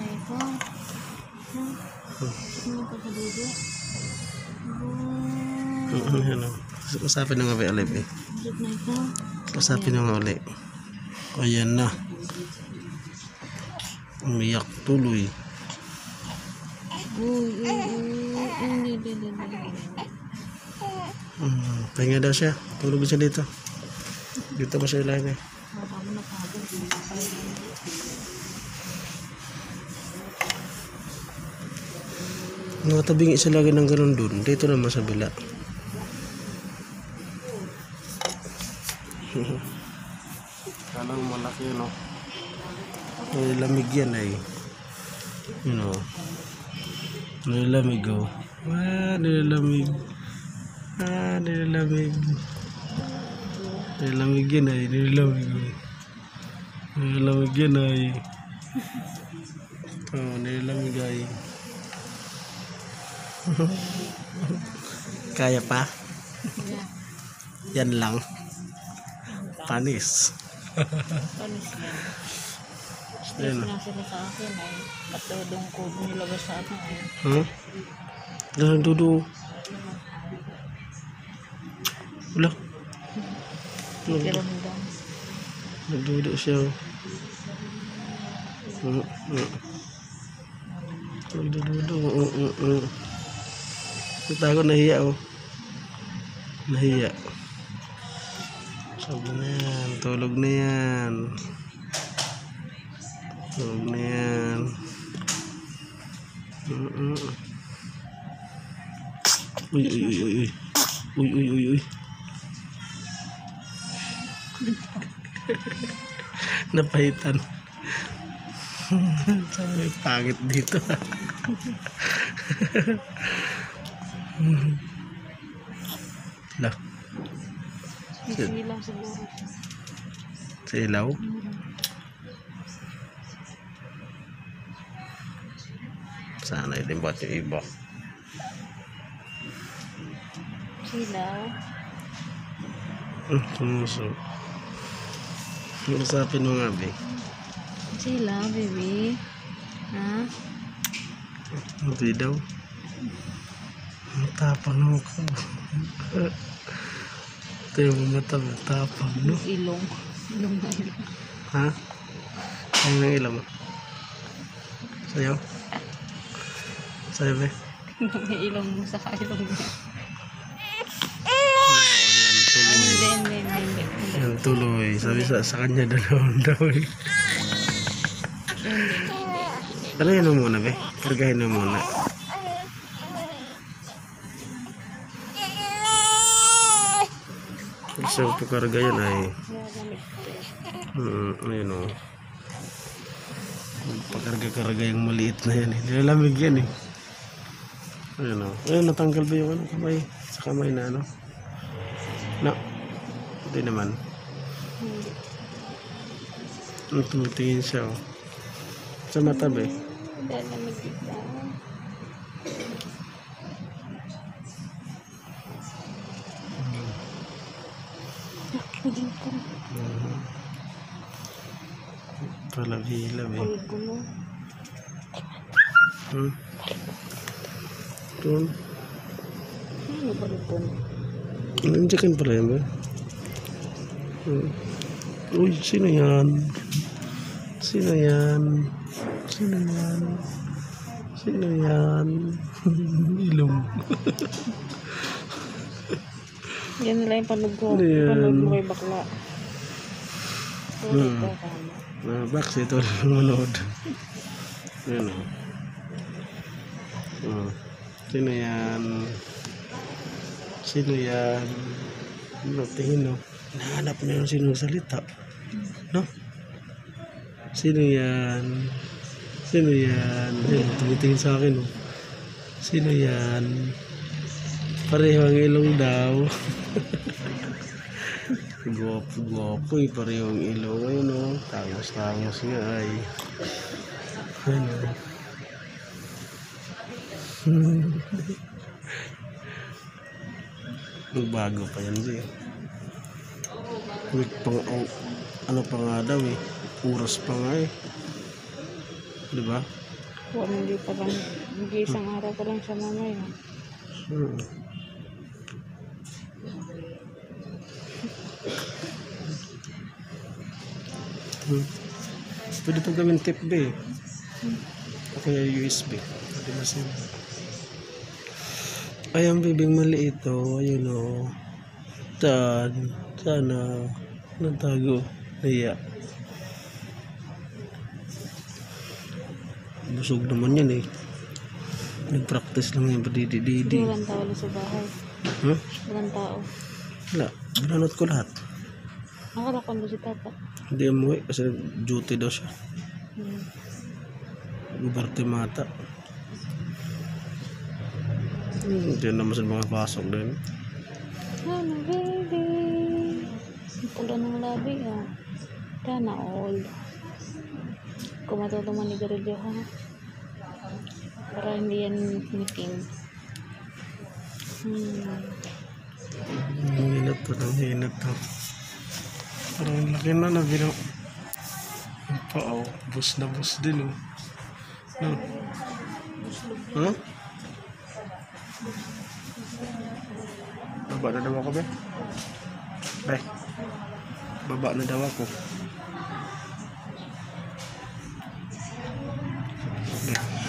ito. Ha? Sino ka sa dugo? Ano. Usapin na nga ba alip eh. Usapin na nga uli. Ayan na. Umiyak tuloy. Uy, uy, uy. Hindi, hindi, hindi. Hmm, pahinga daw siya. Tulog siya dito. Dito ba siya ilagay? Baka mo na pagod. Mga tabing isa lagi ng ganun dun. Dito naman sa bila. Kala mo malaki no? May lamig yan ay. You know. Nilalamig oh. Ah, nilalamig. Ah, nilalamig. Nilalamig yan ay. Nilalamig oh. Nilalamig yan ay. Oh, nilalamig ay. Kaya pa? Yan lang. Panis. Panis yan. Stress na sila sa akin ay patulong ko nilabas sa akin ay Huh? Dalang dudu. Wala. pakiramdam. Nagdudu siya. Mm, mm. Kita ko nahiya oh. Nahiya. Sabi na yan. Tulog na yan. Tulog na yan. Uy, uy, uy, uy. Uy, uy, uy, uy. Napahitan. Sabi, pangit dito. Lah, Sisi lang siguro. sa ilaw. Sana din ba yung iba? Silaw. Hmm, sumuso. Usapin mo nga, be. Silaw, baby. Ha? Hindi daw. Ang tapang mo ko. Ito yung mata mo, tapang, no? Ilong. Ilong na ilong. Ha? Yung ilam mo? Sayo? Sayo, be? Ilong na ilong mo sa ilong hindi. Ayan, tuloy. Sabi sa, sa kanya dalawang daw eh. Talayan mo muna, be. Kargahin mo muna. Ko pakarga yan ay Hmm, ayun o. Pakarga-karga yung maliit na yan eh. Nilalamig yan eh. Ayun o. Ayun, natanggal ba yung ano, kamay? Sa kamay na ano? No. Hindi naman. Ang tumitingin siya o. Sa mata ba eh? Palabi-labi. Ang gulo. Hmm. Doon. Ano ba ito? Nandiyan pala yan ba? Hmm. Uy, sino yan? Sino yan? Sino yan? Sino yan? Ilong. Yan nila yung panog ko. Yan? Panog mo kay bakla. Sorry Hmm. ka. Ah, Bax, ito manood. Ayan o. Oh. Sino yan? Sino yan? Ano, tingin o. Nahanap na yung sino salita. No? Sino yan? Sino yan? Ayan, tumitingin sa akin o. Sino yan? Pareho ang ilong daw. Gwapo, gwapo eh. Pareho ang ilong. Ayun o. Tangos, tangos nga ay. Ano? Magbago pa yan di. Week pang, oh, ano pa nga daw eh. Oras pa nga eh. Di ba? Huwag hindi pa lang, hindi isang araw pa lang siya mamaya. Hmm. Hmm. Pwede pa gawin tip B. O kaya USB. Pwede na siya. Ay, ang bibing maliit o. Ayun o. Tan. Sana. Natago. Naya. Busog naman yan eh. Nag-practice lang yan. Padidi-didi. walang tao sa bahay. Huh? Walang tao. Wala. Binanot ko lahat. Nakalakon ba si Tata? Hindi umuwi kasi duty daw siya. Hmm. Uberte mata. Hmm, Hindi naman sa mga pasok din. Ano, baby? Pula ng labi, ah. Sana all. Kung matutong manigarilyo, ha? Para hindi yan meeting. Hmm. Ang hinat to, ang hinat to. Ang laki na na binang Ang pao. Bus na bus din oh no. Huh? Baba na daw ako ba? Bay Baba na daw ako Okay.